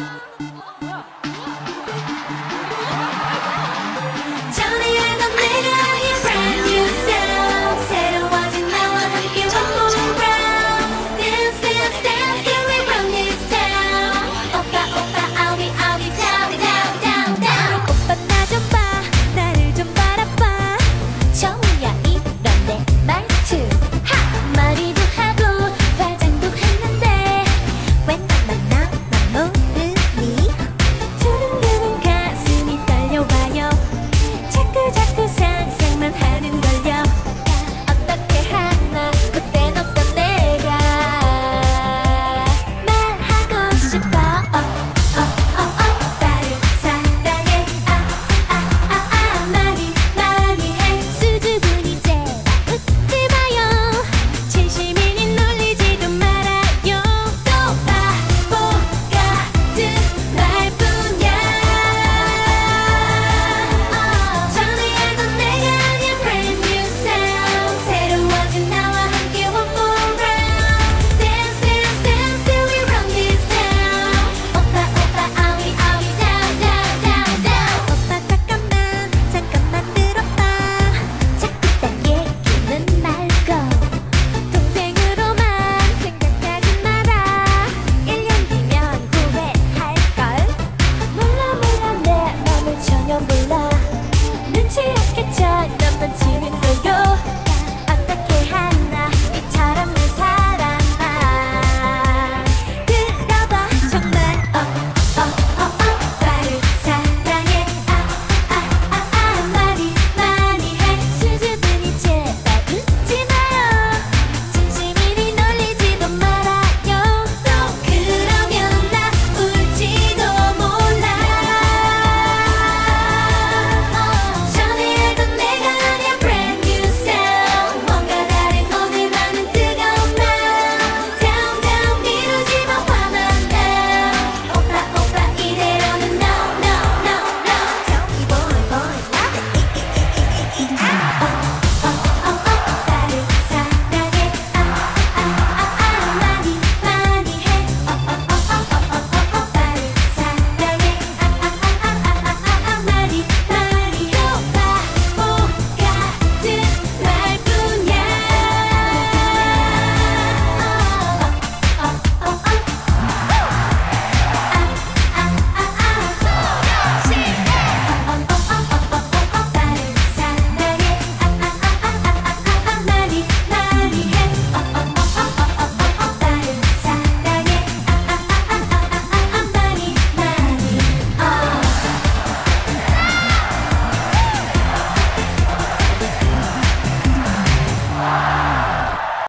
Bye.